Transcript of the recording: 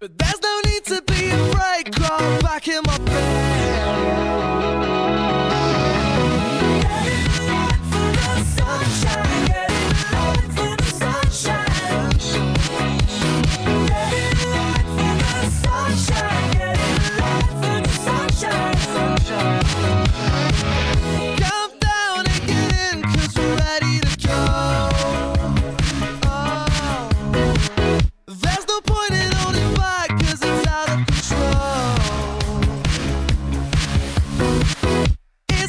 But there's no need to be afraid. Crawl back in my face.